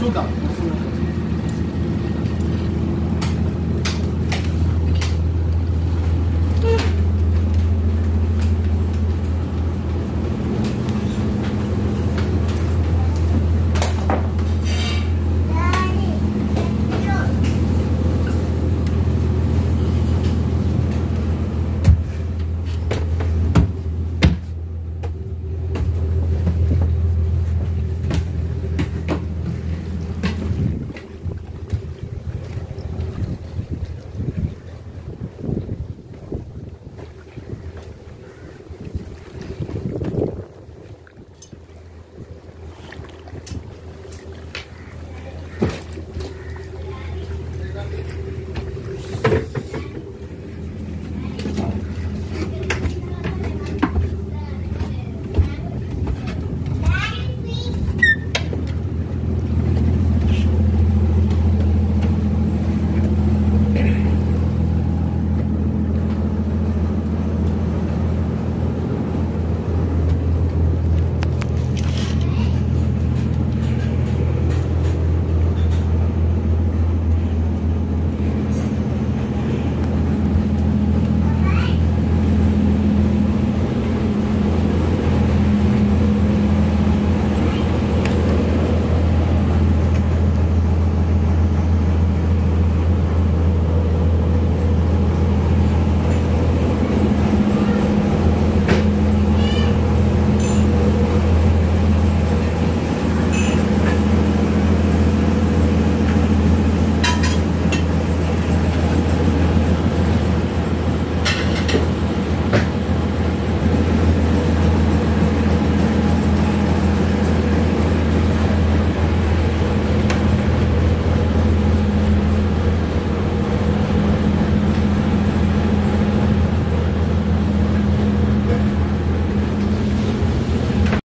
猪港。